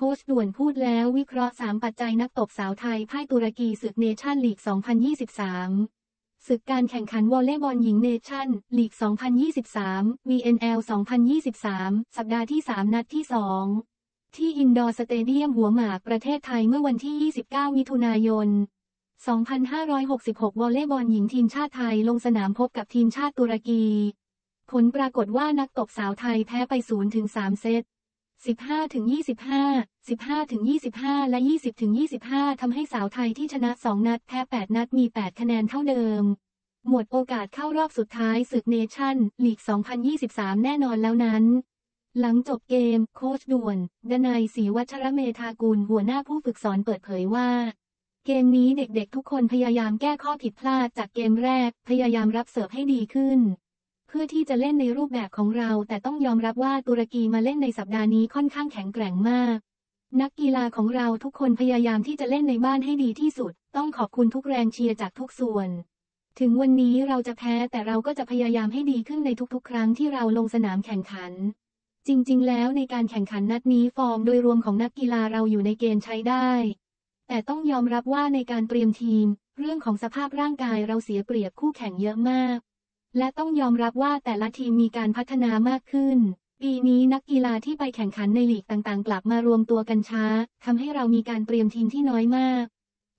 โค้ชด่วนพูดแล้ววิเคราะห์ 3 ปัจจัยนักตบสาวไทยพ่ายตุรกีศึกเนชั่นลีก 2023 ศึกการแข่งขันวอลเลย์บอลหญิงเนชั่นลีก 2023 VNL 2023 สัปดาห์ที่ 3 นัดที่ 2 ที่อินดอร์สเตเดียมหัวหมากประเทศไทยเมื่อวันที่ 29 มิถุนายน 2566 วอลเลย์บอลหญิงทีมชาติไทยลงสนามพบกับทีมชาติตุรกี ผลปรากฏว่านักตบสาวไทยแพ้ไป 0-3 เซต 15ถึง25 15ถึง25 และ 20ถึง25 ทำให้สาวไทยที่ชนะ 2 นัดแพ้ 8 นัดมี 8 คะแนนเท่าเดิม หมดโอกาสเข้ารอบสุดท้ายศึกเนชั่น ลีก 2023 แน่นอนแล้วนั้น หลังจบเกม โค้ชด่วน ดนัยศรีวัชรเมธากุลหัวหน้าผู้ฝึกสอนเปิดเผยว่า เกมนี้เด็กๆทุกคนพยายามแก้ข้อผิดพลาดจากเกมแรก พยายามรับเสิร์ฟให้ดีขึ้น เพื่อที่จะเล่นในรูปแบบของเรา แต่ต้องยอมรับว่าตุรกีมาเล่นในสัปดาห์นี้ค่อนข้างแข็งแกร่งมาก นักกีฬาของเราทุกคนพยายามที่จะเล่นในบ้านให้ดีที่สุด ต้องขอบคุณทุกแรงเชียร์จากทุกส่วน ถึงวันนี้เราจะแพ้แต่เราก็จะพยายามให้ดีขึ้นในทุกๆ ครั้งที่เราลงสนามแข่งขัน จริง ๆ แล้วในการแข่งขันนัดนี้ฟอร์มโดยรวมของนักกีฬาเราอยู่ในเกณฑ์ใช้ได้ แต่ต้องยอมรับว่าในการเตรียมทีม เรื่องของสภาพร่างกายเราเสียเปรียบคู่แข่งเยอะมาก และต้องยอมรับว่าแต่ละทีมมีการพัฒนามากขึ้น ปีนี้นักกีฬาที่ไปแข่งขันในลีกต่างๆ กลับมารวมตัวกันช้าทำให้เรามีการเตรียมทีมที่น้อยมาก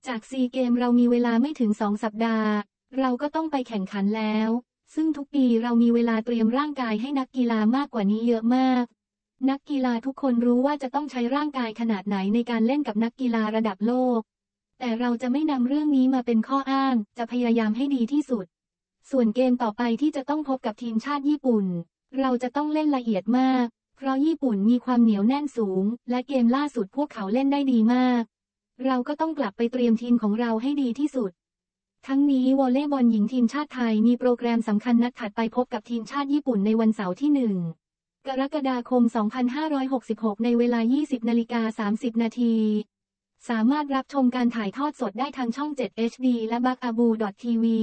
จากซีเกมเรามีเวลาไม่ถึงสองสัปดาห์ เราก็ต้องไปแข่งขันแล้ว ซึ่งทุกปีเรามีเวลาเตรียมร่างกายให้นักกีฬามากกว่านี้เยอะมาก นักกีฬาทุกคนรู้ว่าจะต้องใช้ร่างกายขนาดไหนในการเล่นกับนักกีฬาระดับโลก แต่เราจะไม่นำเรื่องนี้มาเป็นข้ออ้าง จะพยายามให้ดีที่สุด ส่วนเกมต่อไปที่จะต้องพบกับทีมชาติญี่ปุ่น เราจะต้องเล่นละเอียดมาก เพราะญี่ปุ่นมีความเหนียวแน่นสูง และเกมล่าสุดพวกเขาเล่นได้ดีมาก เราก็ต้องกลับไปเตรียมทีมของเราให้ดีที่สุด ทั้งนี้วอลเลย์บอลหญิงทีมชาติไทยมีโปรแกรมสำคัญนัดถัดไปพบกับทีมชาติญี่ปุ่นในวันเสาร์ที่ 1 กรกฎาคม 2566 ในเวลา 20นาฬิกา30 นาทีสามารถรับชมการถ่ายทอดสดได้ทางช่อง 7 HD และบักอาบูทีวี